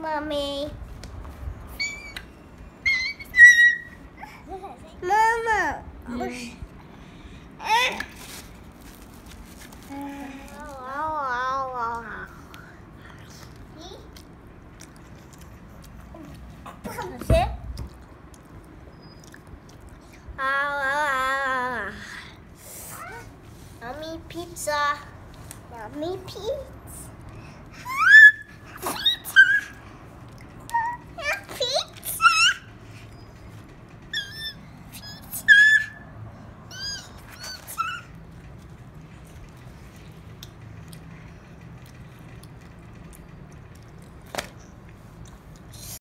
Mommy. Mama. Mm. Pizza. Mommy pizza.